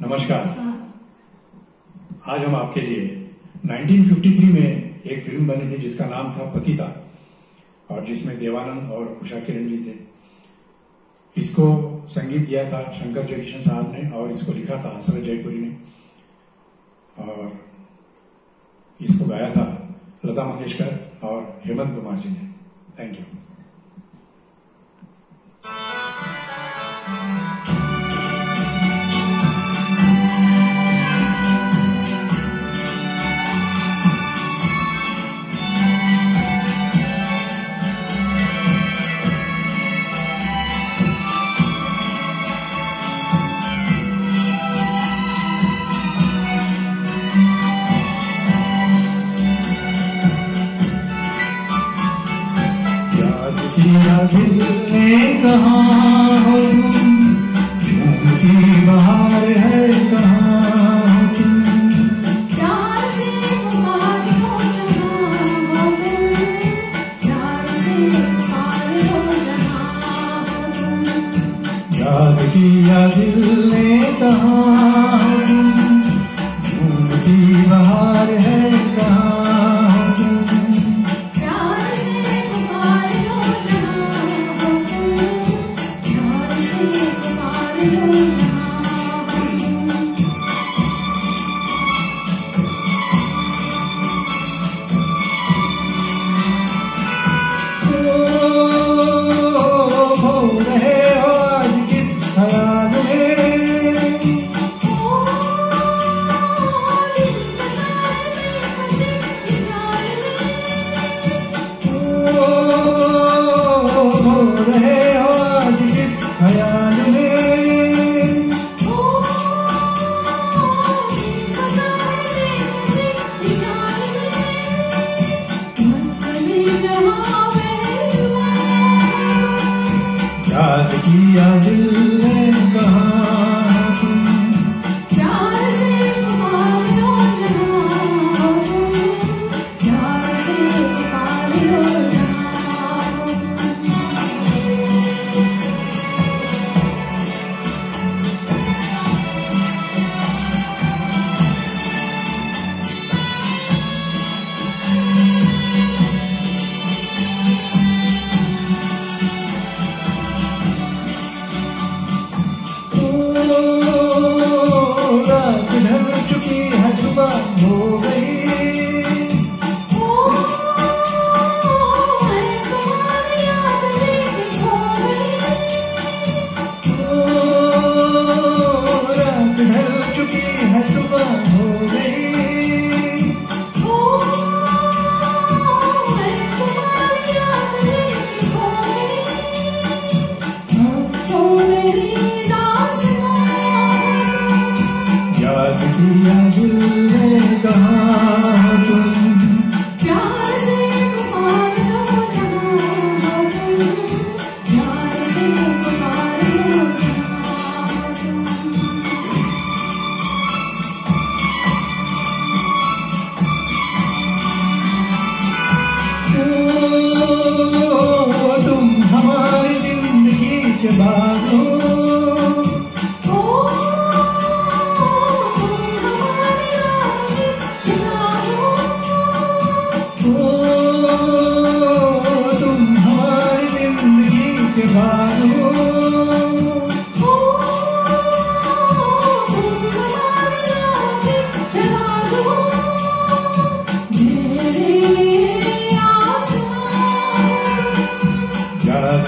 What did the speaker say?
नमस्कार। आज हम आपके लिए 1953 में एक फ़िल्म बनी थी जिसका नाम था पतिता और जिसमें देवानंद और उषा किरण जी थे। इसको संगीत दिया था शंकर जयकिशन साहब ने और इसको लिखा था हसरत जयपुरी ने। और इसको गाया था लता मंगेशकर और हेमंत कुमार जी ने। थैंक यू दिल ने कहा हो?